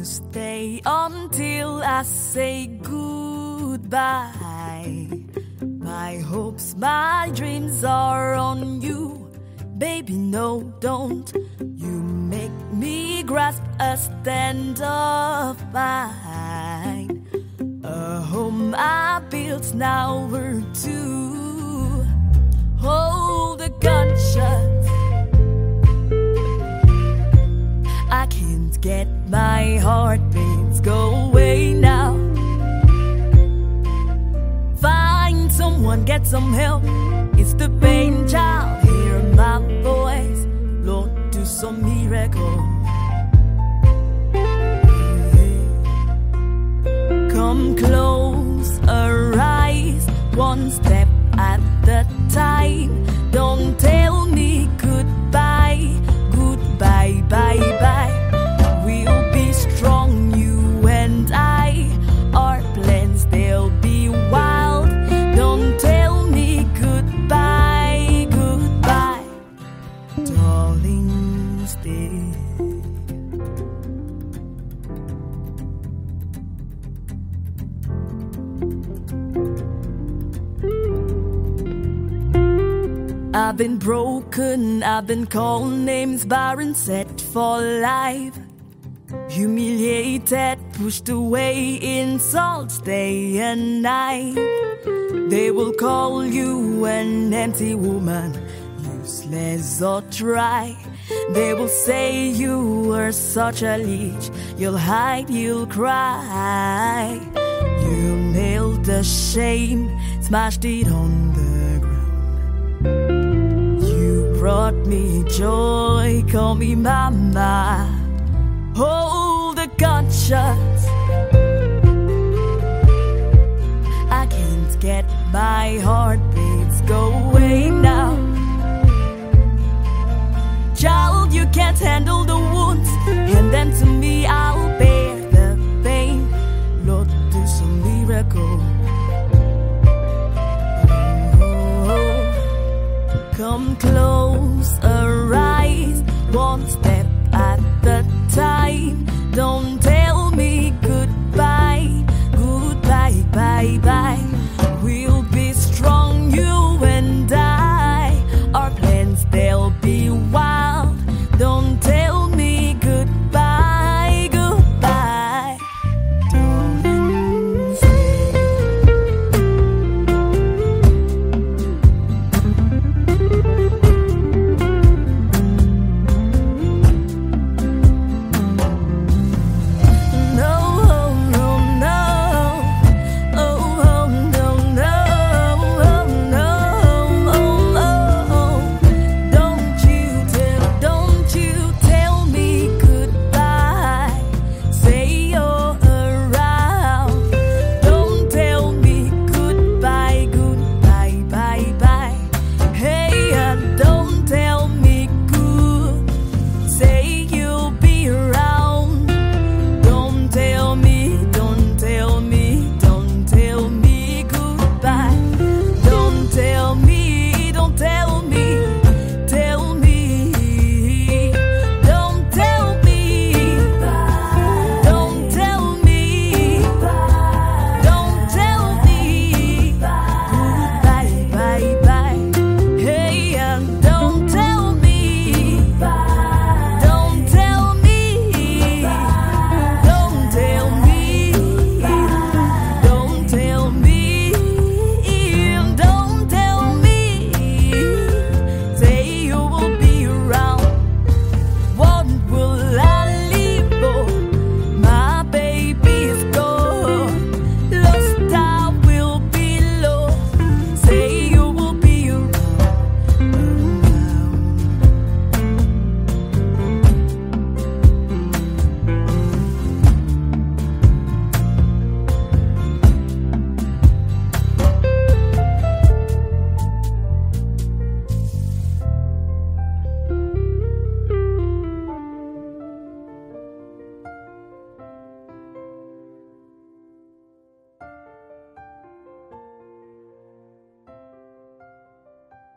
you stay until I say goodbye? My hopes, my dreams are on you. Baby, no, don't. You make me grasp a stand of mine. A home I built now we're two. Hold the gunshot. Get my heartbeats go away now. Find someone, get some help. It's the pain child. Hear my voice. Lord, do some miracle. Come close, arise, one step at a time. Don't tell I've been broken, I've been called names, barren, set for life. Humiliated, pushed away, insults day and night. They will call you an empty woman, useless or dry. They will say you were such a leech, you'll hide, you'll cry. You nailed the shame, smashed it on the brought me joy, call me mama. Hold the gunshots. I can't get my heartbeats go away now. Child, you can't handle the wounds, and then to me I'll Come close, arise, once there.